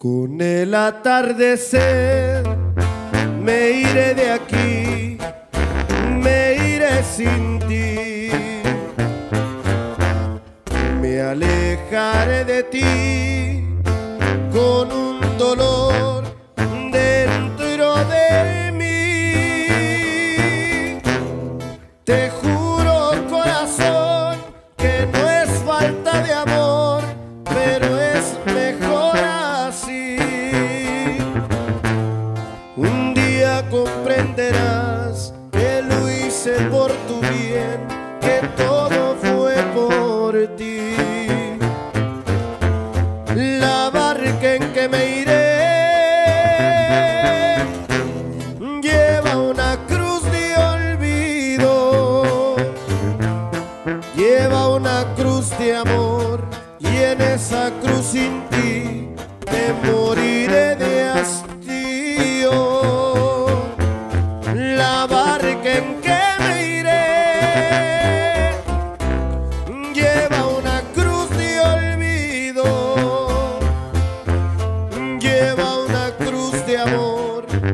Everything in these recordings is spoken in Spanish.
Con el atardecer me iré de aquí, me iré sin ti. Me alejaré de ti con un dolor que todo fue por ti. La barca en que me iré lleva una cruz de olvido, lleva una cruz de amor y en esa cruz sin ti me moriré de hastío.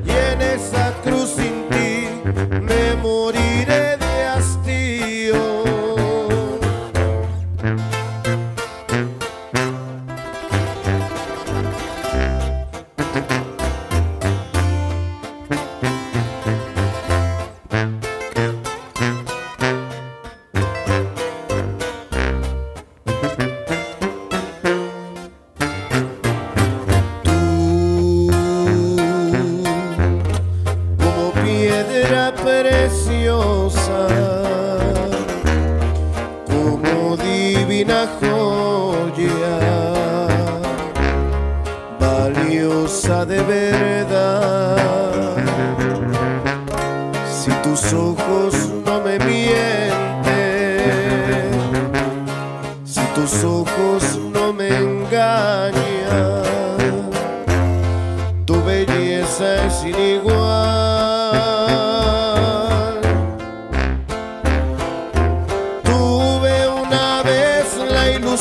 Y en esa cruz sin ti me moriré de hastío. Joya, valiosa de verdad. Si tus ojos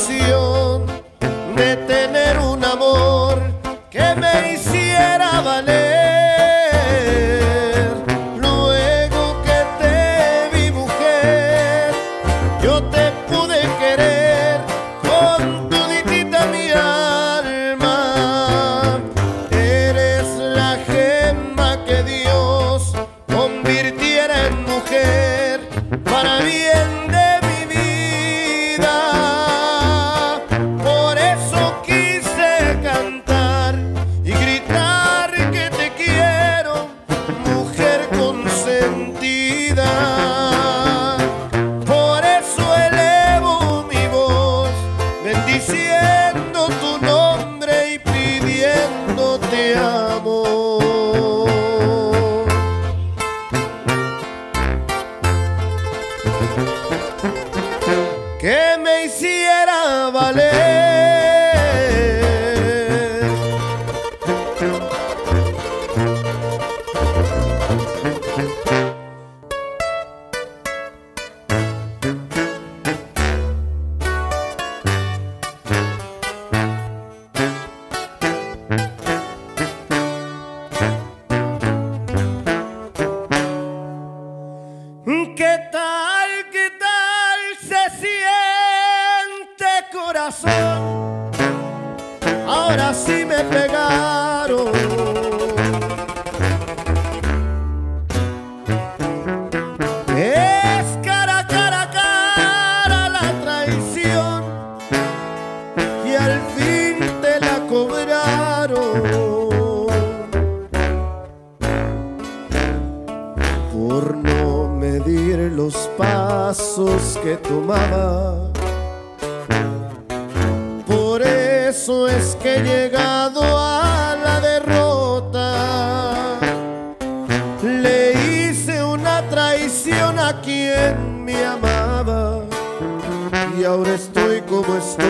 de tener un amor que me hiciera valer. Luego que te vi mujer, yo te pude querer con toditita mi alma. Eres la gema que Dios convirtiera en mujer para bien Ahora sí me pegaron. Es cara, cara, cara la traición y al fin te la cobraron. por no medir los pasos que tomaba. eso es que he llegado a la derrota. Le hice una traición a quien me amaba y ahora estoy como estoy.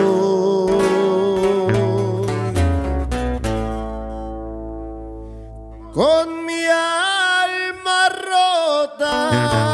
Con mi alma rota.